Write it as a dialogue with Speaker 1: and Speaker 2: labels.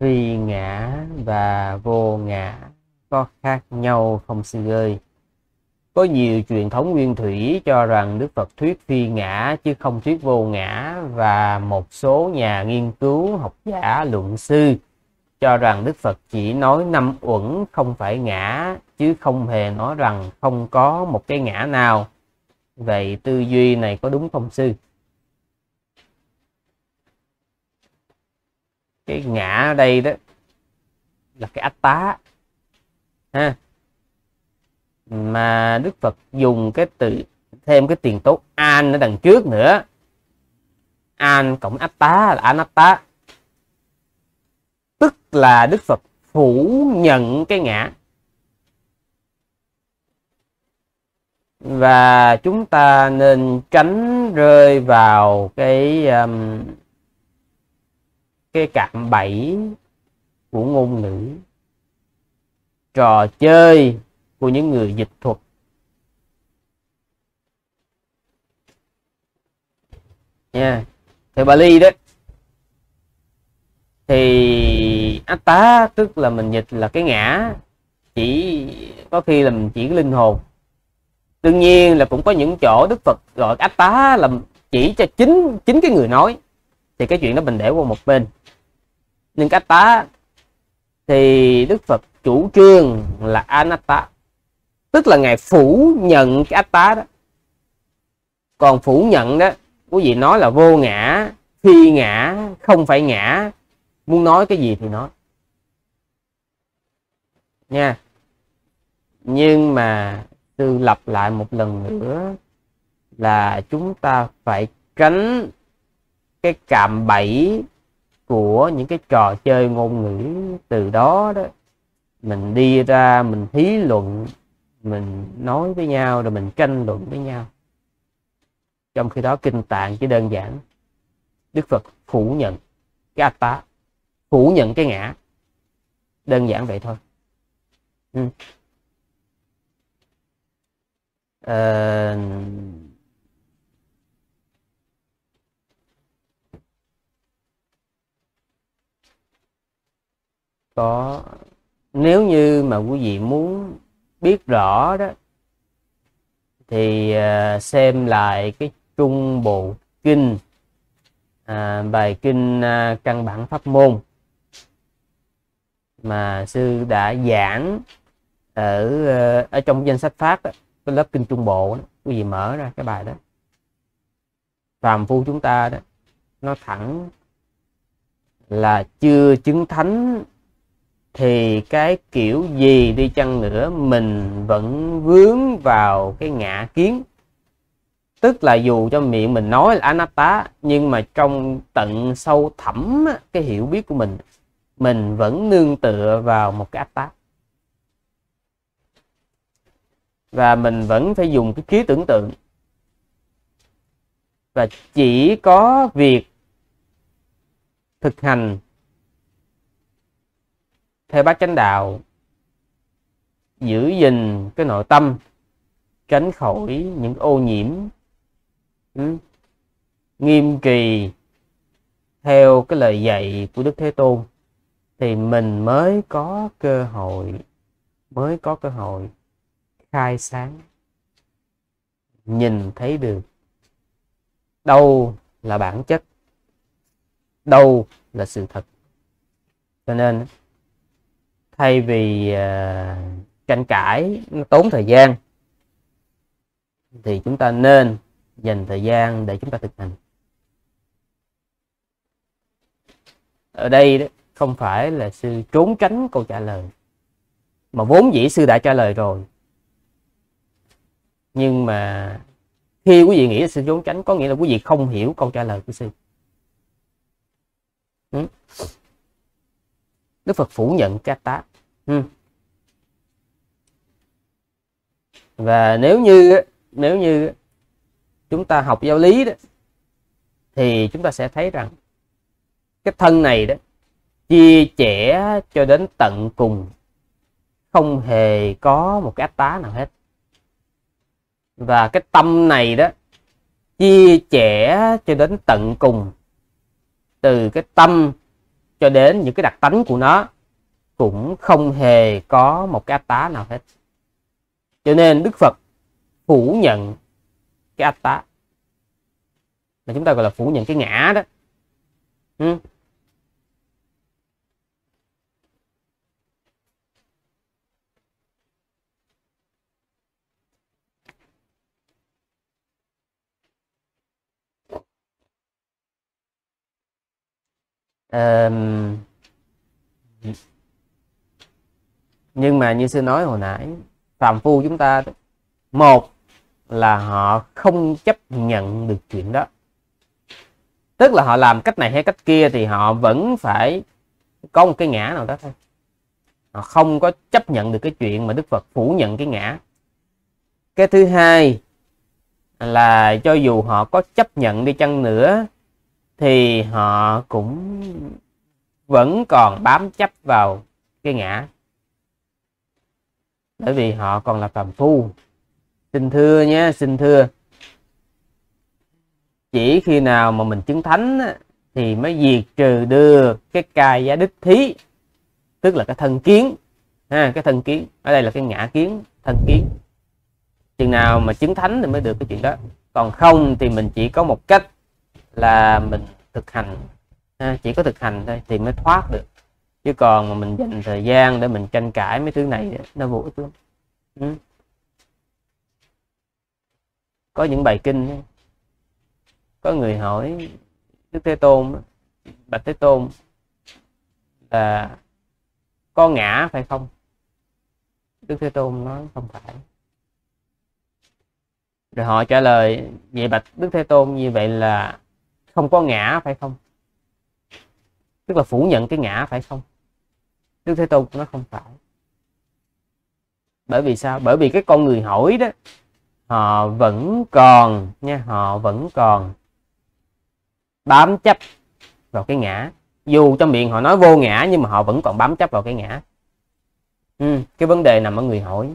Speaker 1: phi ngã và vô ngã có khác nhau không sư ơi có nhiều truyền thống nguyên thủy cho rằng Đức Phật thuyết phi ngã chứ không thuyết vô ngã và một số nhà nghiên cứu, học giả, luận sư cho rằng Đức Phật chỉ nói năm uẩn không phải ngã chứ không hề nói rằng không có một cái ngã nào. Vậy tư duy này có đúng không sư? Cái ngã ở đây đó là cái ách tá. Ha. Mà Đức Phật dùng cái từ thêm cái tiền tố an ở đằng trước nữa. An cộng ách tá là an ách tá tức là Đức Phật phủ nhận cái ngã. Và chúng ta nên tránh rơi vào cái um, cái cạm bẫy của ngôn ngữ. Trò chơi của những người dịch thuật. Nha theo Bali đó. Thì Atta, tức là mình dịch là cái ngã, chỉ có khi là mình chỉ cái linh hồn. Đương nhiên là cũng có những chỗ Đức Phật gọi Atta là chỉ cho chính chính cái người nói thì cái chuyện đó mình để qua một bên. Nhưng cách tá thì Đức Phật chủ trương là Anatta. Tức là ngài phủ nhận cái tá đó. Còn phủ nhận đó, quý vị nói là vô ngã, phi ngã, không phải ngã. Muốn nói cái gì thì nói. Nha. Nhưng mà sư lặp lại một lần nữa là chúng ta phải tránh cái cạm bẫy của những cái trò chơi ngôn ngữ từ đó đó mình đi ra mình thí luận mình nói với nhau rồi mình tranh luận với nhau. Trong khi đó kinh tạng chỉ đơn giản đức phật phủ nhận cái atta phủ nhận cái ngã. Đơn giản vậy thôi. Ừ. uh, có. Nếu như mà quý vị muốn biết rõ đó thì à, xem lại cái trung bộ kinh à, bài kinh à, căn bản pháp môn mà sư đã giảng ở à, ở trong danh sách phát đó, cái lớp kinh trung bộ đó, quý vị mở ra cái bài đó. Phàm phu chúng ta đó nó thẳng là chưa chứng thánh thì cái kiểu gì đi chăng nữa, mình vẫn vướng vào cái ngã kiến. Tức là dù cho miệng mình nói là anatta, nhưng mà trong tận sâu thẳm cái hiểu biết của mình mình vẫn nương tựa vào một cái atta và mình vẫn phải dùng cái trí tưởng tượng. Và chỉ có việc thực hành theo bác chánh đạo giữ gìn cái nội tâm tránh khỏi những ô nhiễm ừ, nghiêm trì theo cái lời dạy của đức thế tôn thì mình mới có cơ hội mới có cơ hội khai sáng nhìn thấy được đâu là bản chất đâu là sự thật. Cho nên thay vì uh, tranh cãi nó tốn thời gian thì chúng ta nên dành thời gian để chúng ta thực hành. Ở đây đó không phải là sư trốn tránh câu trả lời mà vốn dĩ sư đã trả lời rồi. Nhưng mà khi quý vị nghĩ là sư trốn tránh có nghĩa là quý vị không hiểu câu trả lời của sư. Ừ. Đức Phật phủ nhận các tá ừ. và nếu như nếu như chúng ta học giáo lý đó, thì chúng ta sẽ thấy rằng cái thân này đó, chia sẻ cho đến tận cùng, không hề có một cái ách tá nào hết và cái tâm này đó, chia sẻ cho đến tận cùng, từ cái tâm cho đến những cái đặc tánh của nó cũng không hề có một cái tá nào hết. Cho nên đức phật phủ nhận cái tá. Là chúng ta gọi là phủ nhận cái ngã đó. Ừ. um, nhưng mà như sư nói hồi nãy phàm phu chúng ta một là họ không chấp nhận được chuyện đó. Tức là họ làm cách này hay cách kia thì họ vẫn phải có một cái ngã nào đó thôi. Họ không có chấp nhận được cái chuyện mà đức phật phủ nhận cái ngã. Cái thứ hai là cho dù họ có chấp nhận đi chăng nữa thì họ cũng vẫn còn bám chấp vào cái ngã. Bởi vì họ còn là phàm phu. Xin thưa nhé xin thưa. Chỉ khi nào mà mình chứng thánh thì mới diệt trừ được cái cai giá đích thí tức là cái thân kiến. Ha, cái thân kiến. Ở đây là cái ngã kiến thân kiến. Chừng nào mà chứng thánh thì mới được cái chuyện đó. Còn không thì mình chỉ có một cách là mình thực hành. Ha, chỉ có thực hành thôi thì mới thoát được. Chứ còn mà mình dành thời gian để mình tranh cãi mấy thứ này nó vô ích lắm ừ. có những bài kinh có người hỏi đức thế tôn bạch thế tôn là có ngã phải không? Đức thế tôn nói không phải. Rồi họ trả lời vậy bạch đức thế tôn như vậy là không có ngã phải không? Tức là phủ nhận cái ngã phải không? Đức thế tôn nó không phải. Bởi vì sao? Bởi vì cái con người hỏi đó họ vẫn còn nha họ vẫn còn bám chấp vào cái ngã. Dù trong miệng họ nói vô ngã nhưng mà họ vẫn còn bám chấp vào cái ngã. Ừ, cái vấn đề nằm ở người hỏi.